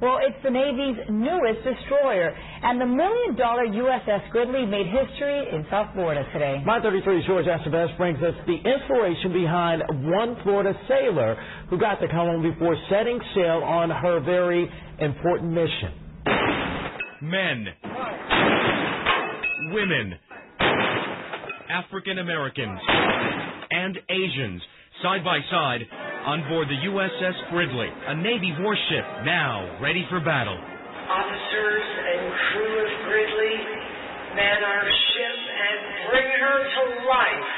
Well, it's the Navy's newest destroyer, and the million-dollar USS Gridley made history in South Florida today. My 33 George Estevez brings us the inspiration behind one Florida sailor who got to come home before setting sail on her very important mission. Men, women, African Americans, and Asians. Side by side on board the USS Gridley, a Navy warship now ready for battle. Officers and crew of Gridley, man our ship and bring her to life.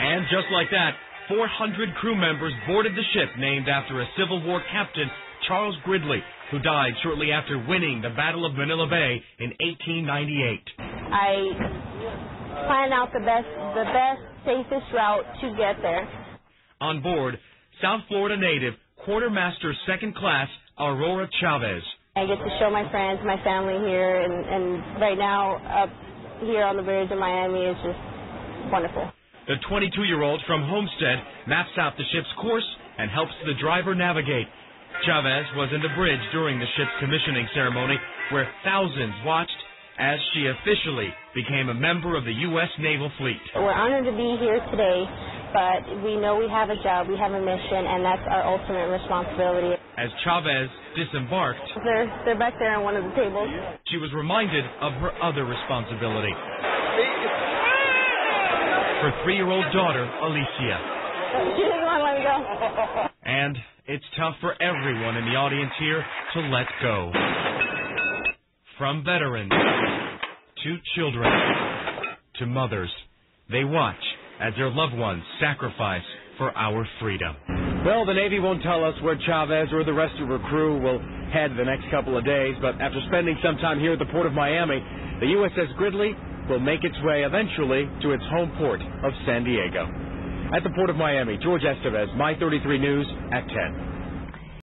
And just like that, 400 crew members boarded the ship named after a Civil War captain, Charles Gridley, who died shortly after winning the Battle of Manila Bay in 1898. I plan out the best, the best, safest route to get there. On board, South Florida native Quartermaster Second Class Aurora Chavez. I get to show my friends, my family here, and, and right now up here on the bridge in Miami is just wonderful. The 22-year-old from Homestead maps out the ship's course and helps the driver navigate. Chavez was in the bridge during the ship's commissioning ceremony where thousands watched as she officially became a member of the U.S. Naval Fleet. We're honored to be here today, but we know we have a job, we have a mission, and that's our ultimate responsibility. As Chavez disembarked, they're, they're back there on one of the tables. She was reminded of her other responsibility. Her three-year-old daughter, Alicia. She doesn't want to let me go. And it's tough for everyone in the audience here to let go. From veterans to children to mothers, they watch as their loved ones sacrifice for our freedom. Well, the Navy won't tell us where Chavez or the rest of her crew will head the next couple of days, but after spending some time here at the port of Miami, the USS Gridley will make its way eventually to its home port of San Diego. At the Port of Miami, George Estevez, My 33 News at 10.